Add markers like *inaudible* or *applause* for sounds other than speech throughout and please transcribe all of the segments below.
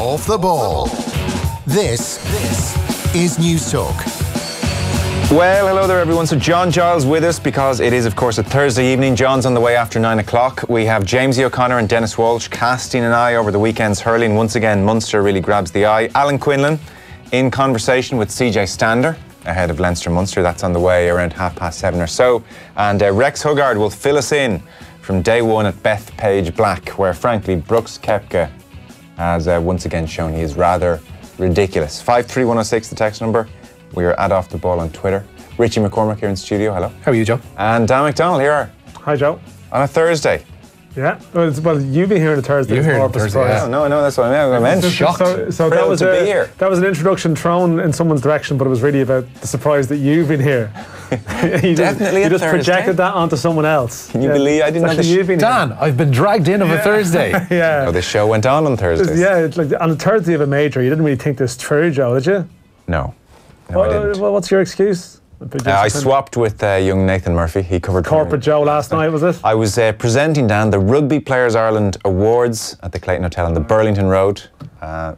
off the ball. This, this is News Talk. Well, hello there, everyone. So, John Giles with us because it is, of course, a Thursday evening. John's on the way after nine o'clock. We have Jamesy O'Connor and Dennis Walsh casting an eye over the weekend's hurling. Once again, Munster really grabs the eye. Alan Quinlan in conversation with CJ Stander ahead of Leinster Munster. That's on the way around half past seven or so. And uh, Rex Huggard will fill us in from day one at Bethpage Black, where, frankly, Brooks Koepka has uh, once again shown he is rather ridiculous. 53106, the text number. We are at Off the Ball on Twitter. Richie McCormick here in studio. Hello. How are you, Joe? And Dan McDonnell here Hi, Joe. on a Thursday. Yeah. Well, well you've been here on a Thursday. You're here before, on but Thursday, surprise. yeah. No, no, that's what I meant. I meant shocked. So, so that was to a, be here. That was an introduction thrown in someone's direction, but it was really about the surprise that you've been here. You Definitely just, a you just projected that onto someone else. Can you believe- I didn't know Actually, the sh- you've been Dan, I've been dragged in of a Thursday. Here. *laughs* Yeah. Oh, this show went on on Thursdays. yeah, it's like on a Thursday of a major, you didn't really think this through, Joe, did you? No. No, I didn't. well, what's your excuse? Uh, I swapped with uh, young Nathan Murphy. He covered Corporate Joe last night, was it? I was uh, presenting Dan the Rugby Players Ireland Awards at the Clayton Hotel on the Burlington Road. Uh,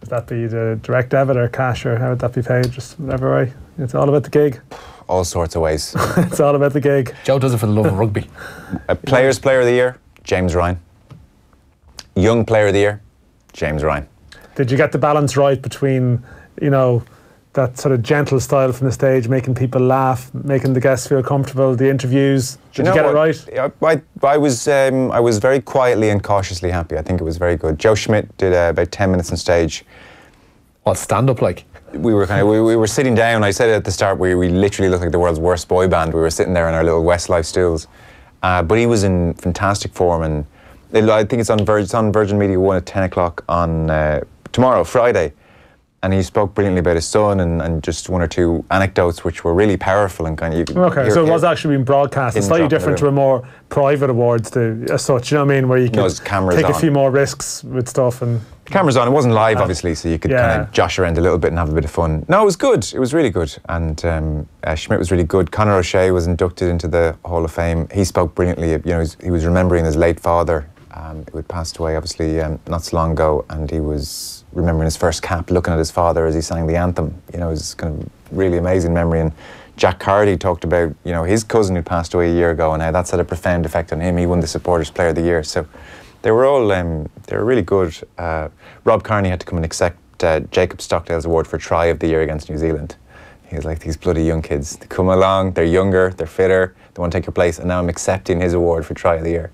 Would that be the direct debit or cash or how would that be paid? Just whatever way. It's all about the gig. All sorts of ways. *laughs* It's all about the gig. Joe does it for the love of rugby. A *laughs* Players Player of the Year, James Ryan. Young Player of the Year, James Ryan. Did you get the balance right between, you know, that sort of gentle style from the stage, making people laugh, making the guests feel comfortable, the interviews? Did you, know get what? it right? I, I, I was um, I was very quietly and cautiously happy. I think it was very good. Joe Schmidt did uh, about ten minutes on stage. What's stand up like? We were kind of we, we were sitting down. I said at the start. We we literally looked like the world's worst boy band. We were sitting there in our little Westlife stools. Uh, but he was in fantastic form, and it- I think it's on Virgin, it's on Virgin Media One at ten o'clock on uh, tomorrow, Friday. And he spoke brilliantly about his son and, and just one or two anecdotes which were really powerful and kind of. You, Okay, hear- so it was actually being broadcast. It's slightly different to a more private awards, to, as such. You know what I mean? Where you can take a few more risks with stuff and. cameras on. It wasn't live, obviously, so you could kind of josh around a little bit and have a bit of fun. No, it was good. It was really good, and um, uh, Schmidt was really good. Conor O'Shea was inducted into the Hall of Fame. He spoke brilliantly. You know, he was remembering his late father, um, who had passed away, obviously, um, not so long ago, and he was remembering his first cap, looking at his father as he sang the anthem. You know, it was kind of really amazing memory. And Jack Carty talked about, you know, his cousin who passed away a year ago, and how that's had a profound effect on him. He won the Supporters Player of the Year. So they were all um, they were really good. Uh, Rob Kearney had to come and accept uh, Jacob Stockdale's award for try of the year against New Zealand. He was like these bloody young kids. They come along, they're younger, they're fitter, they want to take your place, and now I'm accepting his award for try of the year.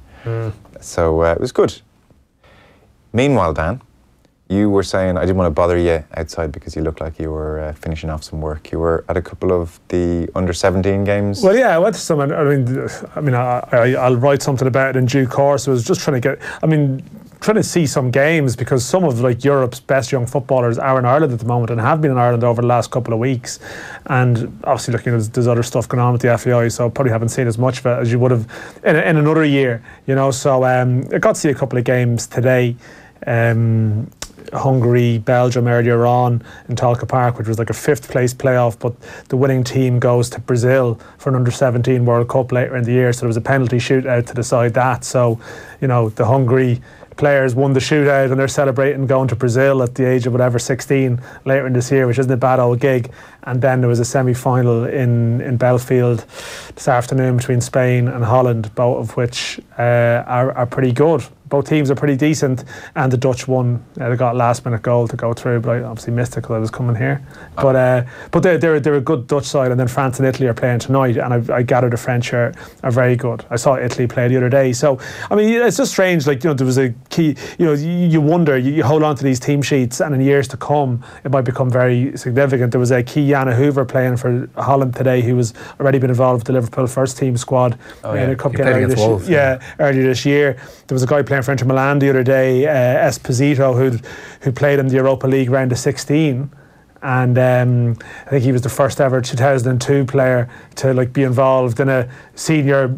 So uh, it was good. Meanwhile, Dan, you were saying I didn't want to bother you outside because you looked like you were uh, finishing off some work. You were at a couple of the under 17 games. Well, yeah, I went to some. I mean, I mean, I, I, I'll write something about it in due course. I was just trying to get. I mean, trying to see some games because some of like Europe's best young footballers are in Ireland at the moment and have been in Ireland over the last couple of weeks. And obviously, looking there's, there's other stuff going on with the FAI, so probably haven't seen as much of it as you would have in, in another year. You know, so um, I got to see a couple of games today. Um, Hungary, Belgium earlier on in Tolka Park, which was like a fifth place playoff, but the winning team goes to Brazil for an under 17 World Cup later in the year. So there was a penalty shootout to decide that. So, you know, the Hungary players won the shootout and they're celebrating going to Brazil at the age of whatever 16 later in this year, which isn't a bad old gig. And then there was a semi final in, in Belfield this afternoon between Spain and Holland, both of which uh, are, are pretty good both teams are pretty decent, and the Dutch won. Uh, they got a last minute goal to go through, but I obviously missed it because I was coming here. But uh, but they're, they're they're a good Dutch side, and then France and Italy are playing tonight, and I, I gather the French are, are very good. I saw Italy play the other day, so I mean it's just strange. Like you know, there was a key. You know, you, you wonder. You, you hold on to these team sheets, and in years to come, it might become very significant. There was a Ki-Jana Hoever playing for Holland today, who was already been involved with the Liverpool first team squad Oh, in a cup game played earlier against this Wolves, year. Yeah, earlier this year. There was a guy playing for Inter Milan the other day, uh, Esposito, who who played in the Europa League round of 16. And um, I think he was the first ever 2002 player to like be involved in a senior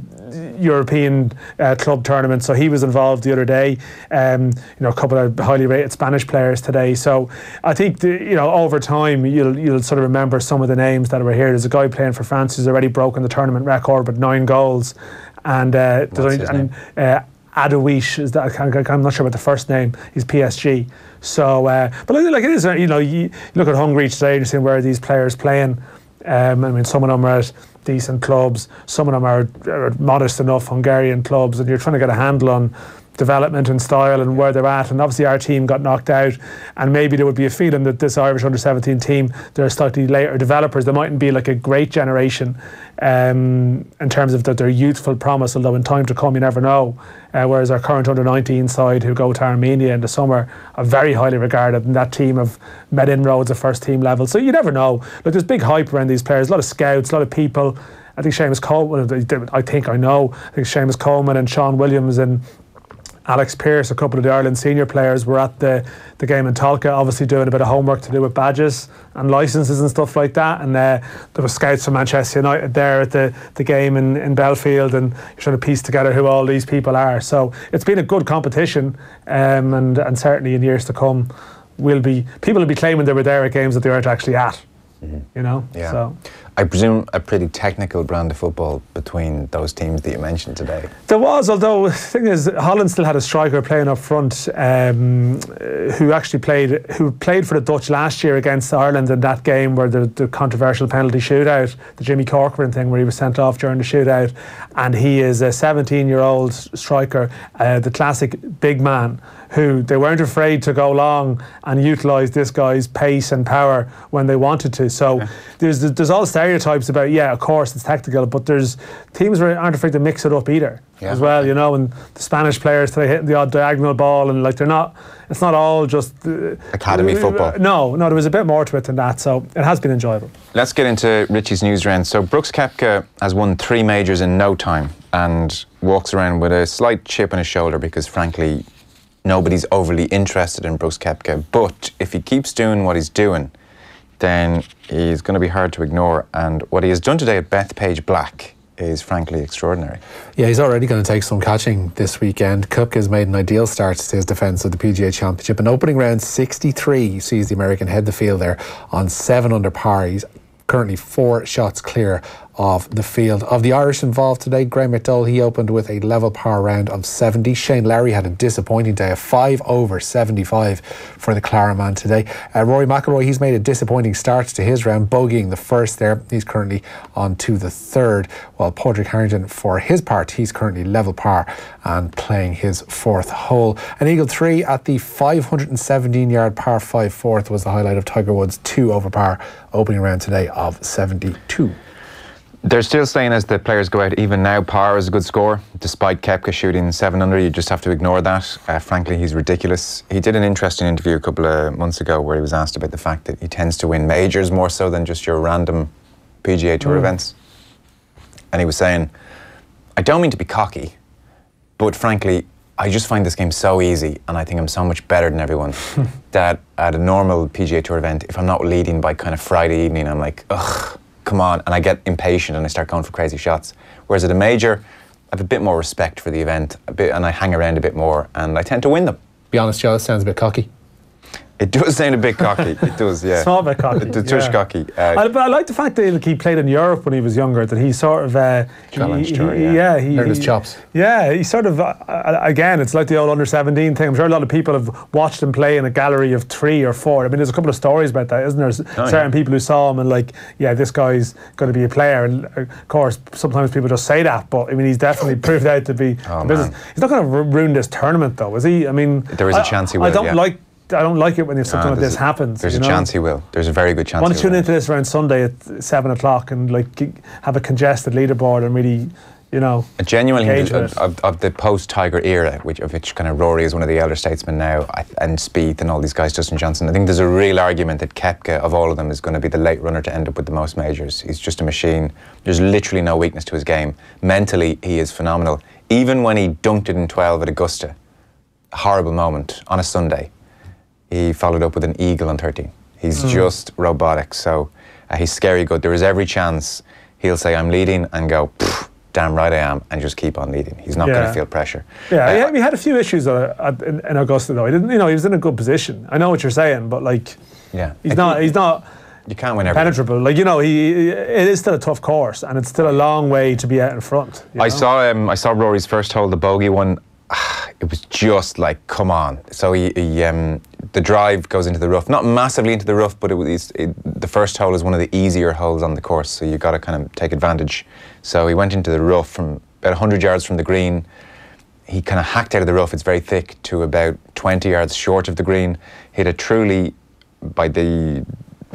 European uh, club tournament. So he was involved the other day. Um, you know, a couple of highly rated Spanish players today. So I think the, you know over time you'll you'll sort of remember some of the names that were here. There's a guy playing for France who's already broken the tournament record with nine goals, and uh, there's only, and uh, Aouchiche is that I I'm not sure about the first name. He's PSG. So, uh, but like, like it is, uh, you know, you, look at Hungary today and you see where these players playing. Um, I mean, some of them are at decent clubs. Some of them are, are modest enough Hungarian clubs, and you're trying to get a handle on development and style and where they're at. And obviously, our team got knocked out, and maybe there would be a feeling that this Irish under 17 team, they're slightly later developers. They mightn't be like a great generation um, in terms of that their youthful promise, although in time to come, you never know. Uh, whereas our current under 19 side, who go to Armenia in the summer, are very highly regarded, and that team have met inroads at first team level. So you never know. Like there's big hype around these players, a lot of scouts, a lot of people. I think Seamus Coleman, I think I know, I think Seamus Coleman and Sean Williams and Alex Pearce, a couple of the Ireland senior players, were at the, the game in Tolka, obviously doing a bit of homework to do with badges and licenses and stuff like that. And uh, there were scouts from Manchester United there at the, the game in, in Belfield, and you're trying to piece together who all these people are. So it's been a good competition, um, and, and certainly in years to come, will be people will be claiming they were there at games that they weren't actually at. You know, Yeah. so I presume a pretty technical brand of football between those teams that you mentioned today. There was, although the thing is, Holland still had a striker playing up front, um, who actually played, who played for the Dutch last year against Ireland in that game where the, the controversial penalty shootout, the Jimmy Corcoran thing, where he was sent off during the shootout, and he is a 17-year-old striker, uh, the classic big man, who they weren't afraid to go long and utilise this guy's pace and power when they wanted to. So there's there's all stereotypes about yeah, of course it's tactical, but there's teams where aren't afraid to mix it up either Yeah. as well. You know, and the Spanish players today hitting the odd diagonal ball and like they're not. It's not all just uh, Academy football. No, no, there was a bit more to it than that. So it has been enjoyable. Let's get into Richie's news round. So Brooks Koepka has won three majors in no time and walks around with a slight chip on his shoulder because, frankly, nobody's overly interested in Brooks Koepka. But if he keeps doing what he's doing, then he's going to be hard to ignore. And what he has done today at Bethpage Black is frankly extraordinary. Yeah, he's already going to take some catching this weekend. Koepka has made an ideal start to his defence of the PGA Championship. In opening round 63, sees the American head the field there on seven under par. He's currently four shots clear of the field. Of the Irish involved today, Graeme McDowell, he opened with a level par round of 70. Shane Lowry had a disappointing day, a 5 over 75 for the Clara man today. Uh, Rory McIlroy, he's made a disappointing start to his round, bogeying the first there. He's currently on to the third, while Padraig Harrington, for his part, he's currently level par and playing his fourth hole. An Eagle 3 at the 517 yard par 5 fourth was the highlight of Tiger Woods' 2 over par opening round today of 72. They're still saying as the players go out, even now, par is a good score. Despite Koepka shooting seven under, you just have to ignore that. Uh, frankly, he's ridiculous. He did an interesting interview a couple of months ago where he was asked about the fact that he tends to win majors more so than just your random PGA Tour events. And he was saying, I don't mean to be cocky, but frankly, I just find this game so easy and I think I'm so much better than everyone *laughs* that at a normal PGA Tour event, if I'm not leading by kind of Friday evening, I'm like, ugh, come on. And I get impatient and I start going for crazy shots. Whereas at a major, I have a bit more respect for the event bit, and I hang around a bit more and I tend to win them. Be honest, Joe, sounds a bit cocky. It does sound a bit cocky. It does, *laughs* yeah. Small bit cocky, It's a touch yeah. cocky. I, Uh, but I like the fact that like, he played in Europe when he was younger. That he sort of uh, Challenged he, her, he- yeah. he, Learned his chops. Yeah, he sort of uh, uh, again. It's like the old under seventeen thing. I'm sure a lot of people have watched him play in a gallery of three or four. I mean, there's a couple of stories about that, isn't there? Oh, Certain yeah. people who saw him and like, yeah, this guy's going to be a player. And uh, of course, sometimes people just say that, but I mean, he's definitely *laughs* proved out to be. Oh, business. man. He's not going to ruin this tournament, though, is he? I mean, There is a I- chance he will. I will, don't yeah. like. I don't like it when something uh, like this a- happens. There's a know? chance he will. There's a very good chance I want he to tune will. into this around Sunday at seven o'clock and like have a congested leaderboard and really, you know, Genuinely, engage of, of, of the post-Tiger era, which of which kind of Rory is one of the elder statesmen now, and Spieth and all these guys, Justin Johnson. I think there's a real argument that Koepka, of all of them, is going to be the late runner to end up with the most majors. He's just a machine. There's literally no weakness to his game. Mentally, he is phenomenal. Even when he dunked it in 12 at Augusta, a horrible moment on a Sunday, he followed up with an eagle on 13. He's just robotic. So uh, he's scary good. There is every chance he'll say, I'm leading, and go, damn right I am, and just keep on leading. He's not going to feel pressure. yeah, Uh, he, had- he had a few issues uh, at, in, in Augusta though. He didn't, you know, he was in a good position. I know what you're saying, but like, Yeah. he's not, he's not You can't win everything. penetrable. Like you know, he it is still a tough course, and it's still a long way to be out in front. you I know? saw um, I saw Rory's first hole, the bogey one. *sighs* it was just like, come on. So he, he um, the drive goes into the rough, not massively into the rough, but it was it, the first hole is one of the easier holes on the course, so you've got to kind of take advantage. So he went into the rough from about 100 yards from the green. He kind of hacked out of the rough. It's very thick to about 20 yards short of the green. Hit a truly, by the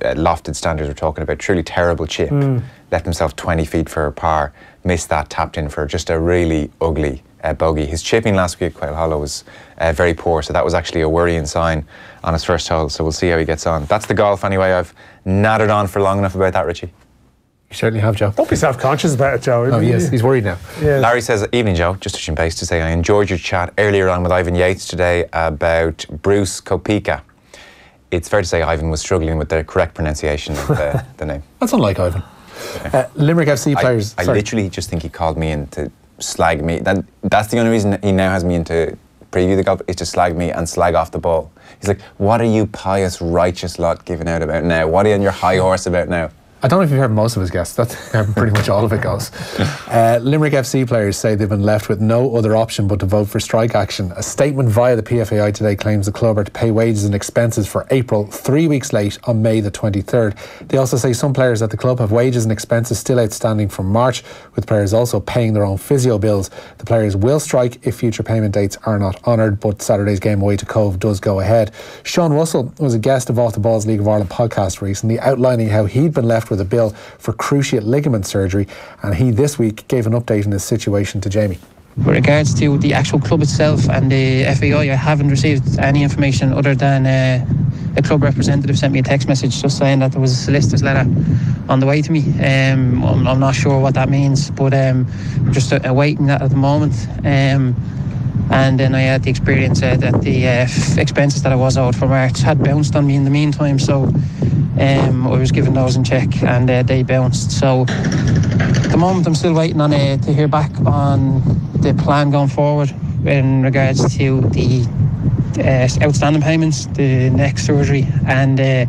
uh, lofted standards we're talking about, truly terrible chip. Hmm. Left himself 20 feet for a par. Missed that, tapped in for just a really ugly uh, bogey. His chipping last week at Quail Hollow was uh, very poor, so that was actually a worrying sign on his first hole. So we'll see how he gets on. That's the golf anyway. I've nattered on for long enough about that, Richie. You certainly have, Joe. Don't be self-conscious about it, Joe. Oh, yes, he's worried now. Yeah. Larry says, Evening, Joe. Just touching base to say I enjoyed your chat earlier on with Ivan Yates today about Bruce Kopika. It's fair to say Ivan was struggling with the correct pronunciation of the, *laughs* the name. That's unlike Ivan. Uh, Limerick FC players. I sorry. literally just think he called me in to slag me. That, that's the only reason he now has me into preview the golf is to slag me and slag off the ball. He's like, What are you pious, righteous lot giving out about now? What are you on your high horse about now? I don't know if you've heard most of his guests. That's *laughs* how pretty much all of it goes. *laughs* Uh, Limerick FC players say they've been left with no other option but to vote for strike action. A statement via the PFAI today claims the club are to pay wages and expenses for April, three weeks late on May the 23rd. They also say some players at the club have wages and expenses still outstanding from March, with players also paying their own physio bills. The players will strike if future payment dates are not honoured, but Saturday's game away to Cobh does go ahead. Sean Russell was a guest of Off the Balls League of Ireland podcast recently, outlining how he'd been left with a bill for cruciate ligament surgery, and he this week gave an update on his situation to Jamie. With regards to the actual club itself and the FAI, I haven't received any information other than uh, a club representative sent me a text message just saying that there was a solicitor's letter on the way to me. Um, I'm, I'm not sure what that means, but um, I'm just awaiting that at the moment. Um, and then I had the experience uh, that the uh, expenses that I was owed for March had bounced on me in the meantime. So um, I was given those in check and uh, they bounced. So at the moment, I'm still waiting on uh, to hear back on the plan going forward in regards to the uh, outstanding payments, the neck surgery, and uh,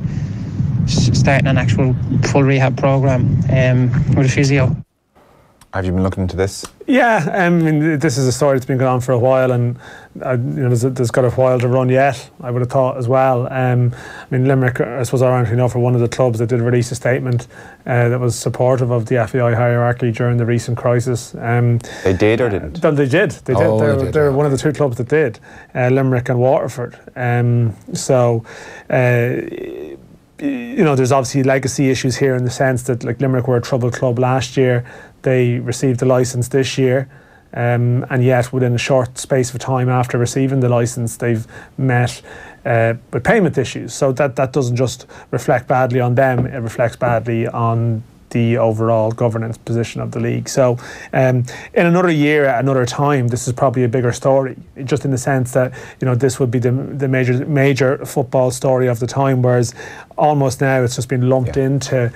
starting an actual full rehab program um, with a physio. Have you been looking into this? Yeah, I mean, this is a story that's been going on for a while, and uh, you know, there's, there's got a while to run yet. I would have thought as well. Um, I mean, Limerick, I suppose, ironically enough, for one of the clubs that did release a statement uh, that was supportive of the FAI hierarchy during the recent crisis. Um, They did or didn't? well, they did. They did. Oh, they're they did, they're yeah. one of the two clubs that did, uh, Limerick and Waterford. Um, so, uh, you know, there's obviously legacy issues here in the sense that, like, Limerick were a troubled club last year. They received the license this year. Um, and yet, within a short space of time after receiving the license, they've met uh, with payment issues. So that that doesn't just reflect badly on them; it reflects badly on the overall governance position of the league. So, um, in another year, at another time, this is probably a bigger story, just in the sense that you know this would be the, the major major football story of the time, whereas almost now it's just been lumped Yeah. into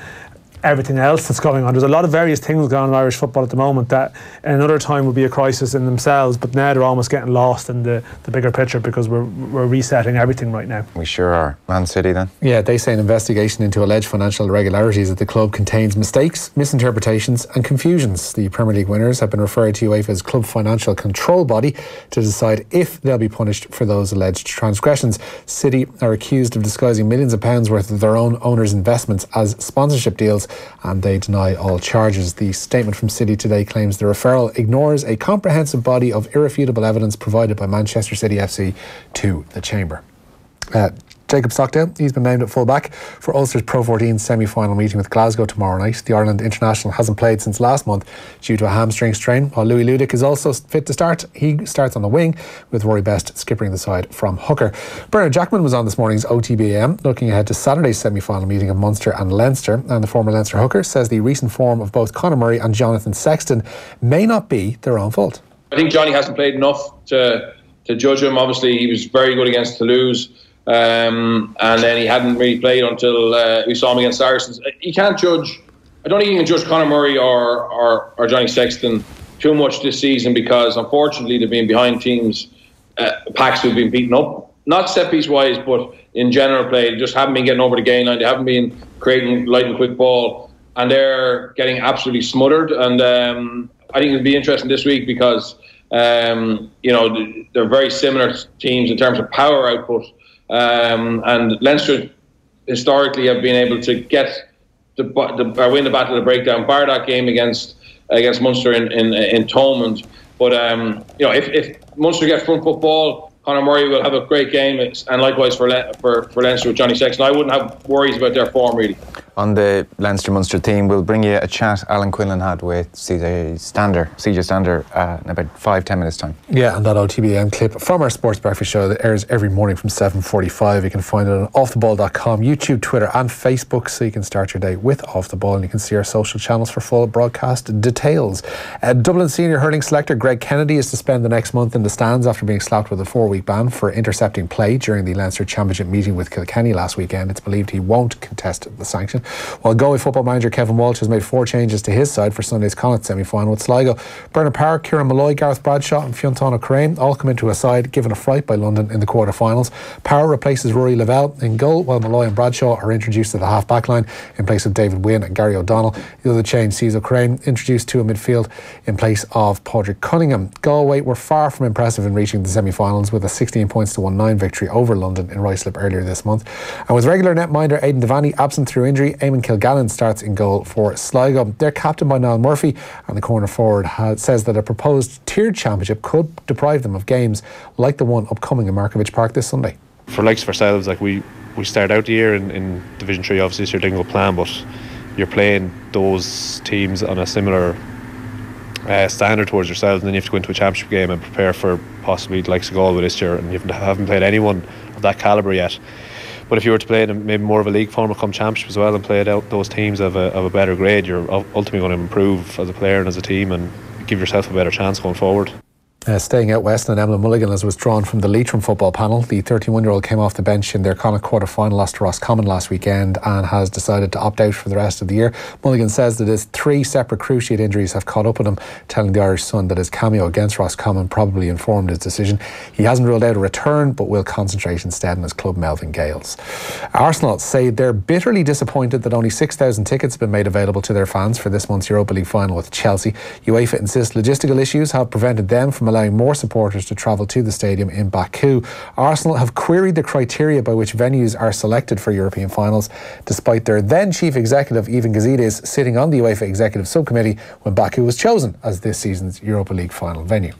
everything else that's going on. There's a lot of various things going on in Irish football at the moment that in another time would be a crisis in themselves, but now they're almost getting lost in the, the bigger picture because we're, we're resetting everything right now. We sure are. Man City then? Yeah, they say an investigation into alleged financial irregularities at the club contains mistakes, misinterpretations, and confusions. The Premier League winners have been referred to UEFA's club financial control body to decide if they'll be punished for those alleged transgressions. City are accused of disguising millions of pounds worth of their own owners' investments as sponsorship deals, and they deny all charges. The statement from City today claims the referral ignores a comprehensive body of irrefutable evidence provided by Manchester City FC to the Chamber. Uh, Jacob Stockdale, he's been named at fullback for Ulster's Pro 14 semi final meeting with Glasgow tomorrow night. The Ireland international hasn't played since last month due to a hamstring strain, while Louis Ludik is also fit to start. He starts on the wing, with Rory Best skippering the side from hooker. Bernard Jackman was on this morning's OTBAM, looking ahead to Saturday's semi final meeting of Munster and Leinster. And the former Leinster hooker says the recent form of both Conor Murray and Jonathan Sexton may not be their own fault. I think Johnny hasn't played enough to to judge him. Obviously, he was very good against Toulouse, um, and then he hadn't really played until uh, we saw him against Saracens. You can't judge. I don't think can judge Conor Murray or, or or Johnny Sexton too much this season because unfortunately they've been behind teams, uh, packs who've been beaten up. Not set piece wise, but in general play, they just haven't been getting over the gain line. They haven't been creating light and quick ball, and they're getting absolutely smothered. And um, I think it'll be interesting this week because Um, you know, they're very similar teams in terms of power output. Um, and Leinster historically have been able to get the, the win the battle of the breakdown. Bar that game against against Munster in in, in Thomond. But um, you know, if, if Munster get front football, Conor Murray will have a great game, and likewise for Le- for, for Leinster with Johnny Sexton. I wouldn't have worries about their form really. On the Leinster Munster team, we'll bring you a chat Alan Quinlan had with CJ Stander, CJ Stander, uh, in about five ten minutes time. Yeah, and that OTBM clip from our Sports Breakfast show that airs every morning from 7.45. You can find it on offtheball.com, YouTube, Twitter and Facebook so you can start your day with Off The Ball and you can see our social channels for full broadcast details. Uh, Dublin senior hurling selector Greg Kennedy is to spend the next month in the stands after being slapped with a four-week ban for intercepting play during the Leinster Championship meeting with Kilkenny last weekend. It's believed he won't contest the sanction. While Galway football manager Kevin Walsh has made four changes to his side for Sunday's Connacht semi-final with Sligo. Bernard Power, Kieran Molloy, Gareth Bradshaw and Fiontán Ó Curraoin all come into a side given a fright by London in the quarter-finals. Power replaces Rory Lavelle in goal while Molloy and Bradshaw are introduced to the half-back line in place of David Wynne and Gary O'Donnell. The other change sees Ó Curraoin introduced to a midfield in place of Padraig Cunningham. Galway were far from impressive in reaching the semi-finals with a 16 points to 1-9 victory over London in Ruislip earlier this month. And with regular netminder Aidan Devaney absent through injury, Eamon Kilgallen starts in goal for Sligo. They're captained by Niall Murphy and the corner forward has, says that a proposed tiered championship could deprive them of games like the one upcoming in Markievicz Park this Sunday. For likes of ourselves, like we, we start out the year in, in Division 3, obviously it's your dingle plan, but you're playing those teams on a similar uh, standard towards yourselves, and then you have to go into a championship game and prepare for possibly the likes of Galway this year, and you haven't played anyone of that calibre yet. But if you were to play it in maybe more of a league format come championship as well and play it out those teams of a, of a better grade, you're ultimately going to improve as a player and as a team and give yourself a better chance going forward. Uh, staying out west, and Emmet Mulligan has withdrawn from the Leitrim football panel. The 31 year old came off the bench in their Connacht quarter final loss to Roscommon last weekend and has decided to opt out for the rest of the year. Mulligan says that his three separate cruciate injuries have caught up with him, telling the Irish Sun that his cameo against Roscommon probably informed his decision. He hasn't ruled out a return, but will concentrate instead on his club Melvin Gaels. Arsenal say they're bitterly disappointed that only 6,000 tickets have been made available to their fans for this month's Europa League final with Chelsea. UEFA insists logistical issues have prevented them from allowing more supporters to travel to the stadium in Baku. Arsenal have queried the criteria by which venues are selected for European finals, despite their then chief executive, Ivan Gazidis, sitting on the UEFA executive subcommittee when Baku was chosen as this season's Europa League final venue.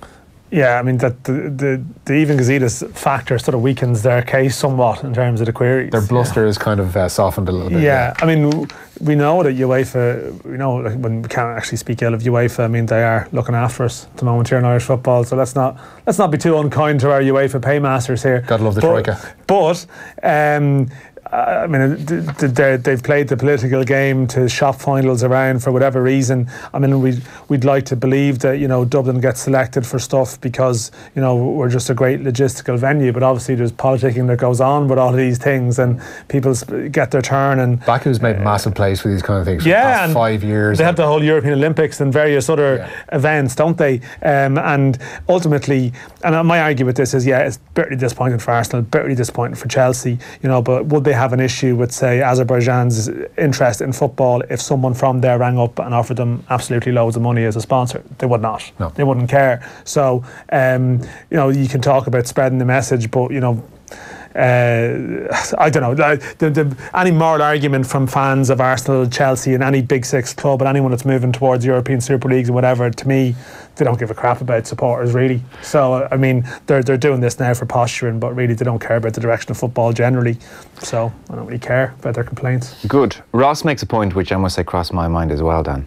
Yeah, I mean that the the, the Ivan Gazidis factor sort of weakens their case somewhat in terms of the queries. Their bluster yeah. is kind of uh, softened a little bit. Yeah. yeah, I mean we know that UEFA, we know like, when we can't actually speak ill of UEFA. I mean they are looking after us at the moment here in Irish football. So let's not let's not be too unkind to our UEFA paymasters here. Gotta love the but, troika. But. Um, I mean, they've played the political game to shop finals around for whatever reason. I mean, we'd, we'd like to believe that, you know, Dublin gets selected for stuff because, you know, we're just a great logistical venue. But obviously, there's politicking that goes on with all of these things and people get their turn. And Baku's made uh, massive plays for these kind of things. yeah, the five years. They have the whole European Olympics and various other yeah. events, don't they? Um, and ultimately, and my argument with this is, yeah, it's bitterly disappointing for Arsenal, bitterly disappointing for Chelsea, you know, but would they have an issue with, say, Azerbaijan's interest in football if someone from there rang up and offered them absolutely loads of money as a sponsor? They would not. No. They wouldn't care. So, um, you know, you can talk about spreading the message, but, you know, uh, I don't know. The, the, any moral argument from fans of Arsenal, Chelsea, and any Big Six club, and anyone that's moving towards European Super Leagues and whatever, to me, they don't give a crap about supporters really. So I mean, they're they're doing this now for posturing, but really they don't care about the direction of football generally. So I don't really care about their complaints. Good. Ross makes a point which I must say crossed my mind as well, Dan.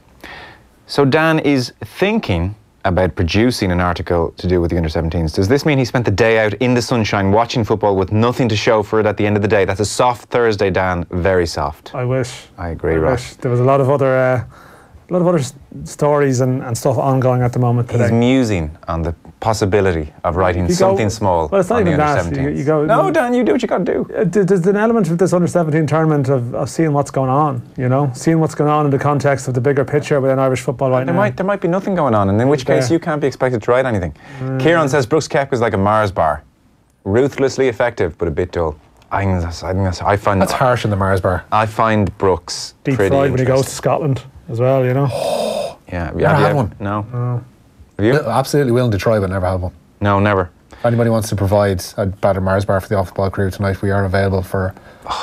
So Dan is thinking about producing an article to do with the under 17s. Does this mean he spent the day out in the sunshine watching football with nothing to show for it at the end of the day? That's a soft Thursday, Dan. Very soft. I wish. I agree, I Ross. Wish. There was a lot of other. Uh, a lot of other stories and, and stuff ongoing at the moment today. He's musing on the possibility of writing something small. Well, it's not even that. You, you, go, no, Dan, you do what you got to do. Uh, there's an element of this under 17 tournament of, of seeing what's going on, you know, seeing what's going on in the context of the bigger picture within Irish football right there now. Might, there might be nothing going on, and in which case you can't be expected to write anything. Mm. Kieran says Brooks Koepka is like a Mars bar. Ruthlessly effective, but a bit dull. I think that's, I, think that's, I find that's harsh in the Mars bar. I find Brooks deep fried when he goes to Scotland as well. You know. yeah, *gasps* yeah. Have you had one? No. Oh. Have you? Will- Absolutely willing to try, but never have one. No, never. If anybody wants to provide a Batter Mars bar for the off the ball crew tonight, we are available for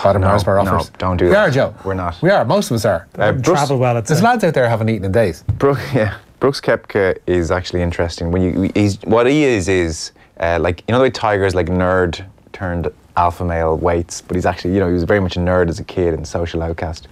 Batter no, Mars bar no, offers. don't do we that. are, Joe. We're not. We are. Most of us are. Uh, Bruce- Travel well, it's There's lads out there haven't eaten in days. Brooke, *laughs* yeah, Brooks Koepka is actually interesting. When you, he's what he is is uh, like you know the way Tiger's like nerd turned alpha male weights, but he's actually you know he was very much a nerd as a kid and social outcast.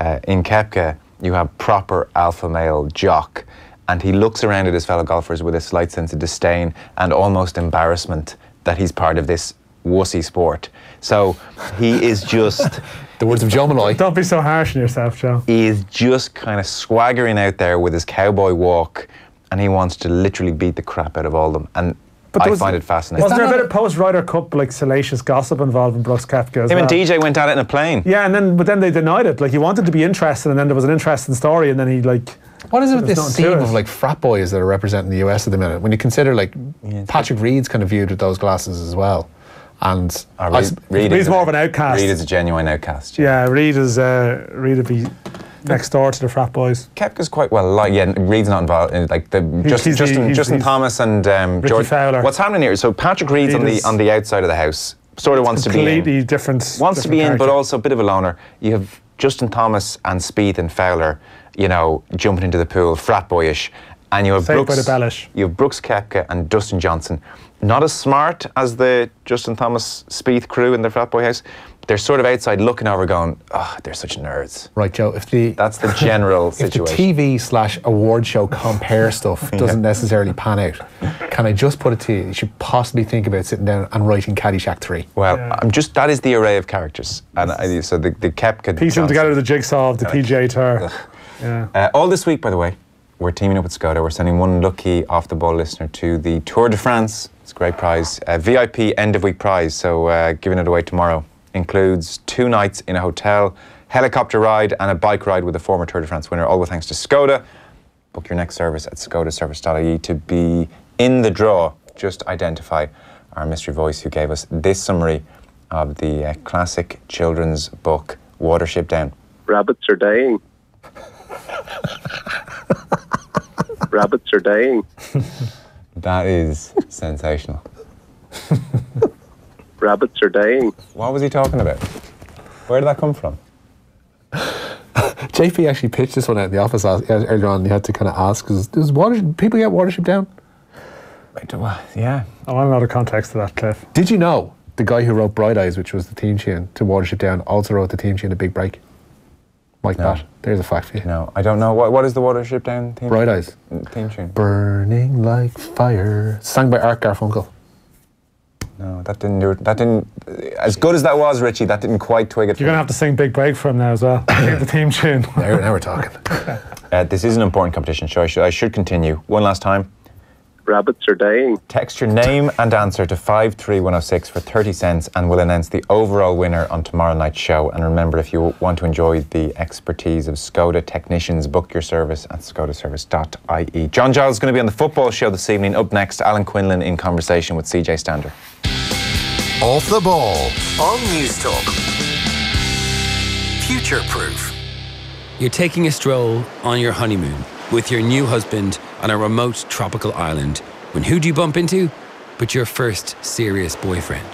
Uh, in Koepka, you have proper alpha male jock, and he looks around at his fellow golfers with a slight sense of disdain and almost embarrassment that he's part of this wussy sport. So he is *laughs* just. The words of Joe Molloy. Don't be so harsh on yourself, Joe. he is just kind of swaggering out there with his cowboy walk, and he wants to literally beat the crap out of all of them. And But I was- find it fascinating. Was there a bit a- of post Ryder Cup like salacious gossip involving Brooks Koepka as Him well? and DJ went at it in a plane. Yeah, and then but then they denied it. Like he wanted to be interested, and then there was an interesting story, and then he like. What is it with this nothing to theme it. of like frat boys that are representing the US at the minute? When you consider like Patrick Reed's kind of viewed with those glasses as well, and I Reed- s- Reed Reed's is a- more of an outcast. Reed is a genuine outcast. Yeah, Reed is uh, Reed would be next door to the frat boys. Koepka's quite well liked. Yeah, Reed's not involved. In, like the Justin, he's Justin, he's- Justin he's- Thomas and um, George Fowler. What's happening here? So Patrick Reed's on the on the outside of the house. Sort of wants to be in. Completely different. wants to different be in, but also a bit of a loner. You have Justin Thomas and Spieth and Fowler, you know, jumping into the pool, frat boyish, and you have Saved by Brooks. the You have Brooks Koepka and Dustin Johnson. Not as smart as the Justin Thomas Spieth crew in the frat boy house. They're sort of outside looking over, going, "Oh, they're such nerds." right, Joe. If the That's the general *laughs* if the situation. TV slash award show compare stuff *laughs* doesn't necessarily pan out, can I just put it to you? You should possibly think about sitting down and writing Caddyshack three. well, Yeah. I'm just that is the array of characters, and I, so the the Koepka. piece them together the jigsaw of the PGA Tour. Yeah. Uh, all this week, by the way, we're teaming up with Skoda. We're sending one lucky off the ball listener to the Tour de France. It's a great prize, a VIP end of week prize. So uh, giving it away tomorrow includes two nights in a hotel, helicopter ride, and a bike ride with a former Tour de France winner. All with thanks to Skoda. Book your next service at skodaservice.ie to be in the draw. Just identify our mystery voice who gave us this summary of the uh, classic children's book Watership Down. Rabbits are dying. *laughs* Rabbits are dying. That is sensational. Rabbits are dying. What was he talking about? Where did that come from? *laughs* JP actually pitched this one out in the office earlier on. He had to kind of ask, "Does, does water, people get Watership down?" I do, uh, Yeah. I want to know the context to that, Cliff. Did you know the guy who wrote Bright Eyes, which was the theme tune to Watership Down, also wrote the theme tune to Big Break? Like No. Pat. There's a fact for you. No, I don't know. What, what is the Watership Down theme? Bright Eyes. Theme tune. Burning like fire. Sung by Art Garfunkel. No, that didn't do it. That didn't. As good as that was, Richie, that didn't quite twig it. You're going to have to sing Big Break for him now as well. *coughs* Get the theme tune. Now, now we're talking. Uh, this is an important competition, so I should, I should continue. One last time. Rabbits are dying. Text your name and answer to 53106 for 30 cents and we'll announce the overall winner on tomorrow night's show. And remember, if you want to enjoy the expertise of Skoda technicians, book your service at skodaservice.ie. John Giles is going to be on the football show this evening. Up next, Alan Quinlan in conversation with CJ Stander. Off the ball on News Talk. Future proof. You're taking a stroll on your honeymoon with your new husband on a remote tropical island. When who do you bump into? But your first serious boyfriend.